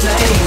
slain